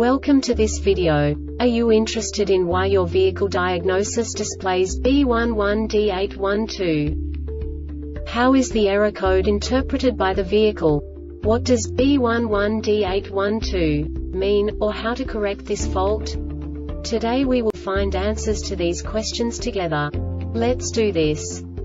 Welcome to this video. Are you interested in why your vehicle diagnosis displays B11D812? How is the error code interpreted by the vehicle? What does B11D812 mean, or how to correct this fault? Today we will find answers to these questions together. Let's do this.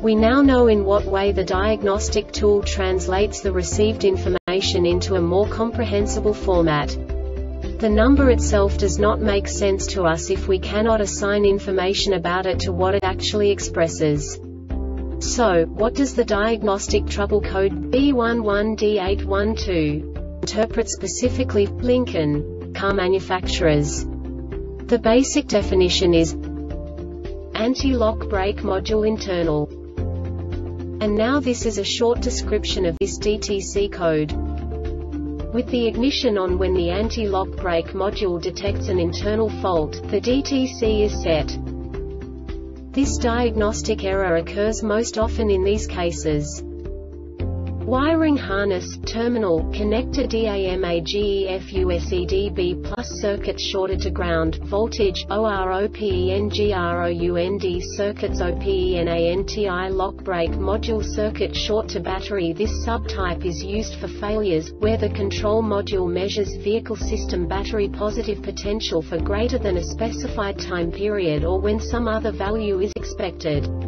We now know in what way the diagnostic tool translates the received information into a more comprehensible format. The number itself does not make sense to us if we cannot assign information about it to what it actually expresses. So, what does the diagnostic trouble code B11D812 interpret specifically Lincoln car manufacturers? The basic definition is anti-lock brake module internal. And now this is a short description of this DTC code. With the ignition on when the anti-lock brake module detects an internal fault, the DTC is set. This diagnostic error occurs most often in these cases. Wiring harness, terminal, connector DAMAGEFUSEDB plus circuit shorted to ground, voltage, OROPENGROUND circuits OPENANTI lock brake module circuit short to battery This subtype is used for failures, where the control module measures vehicle system battery positive potential for greater than a specified time period or when some other value is expected.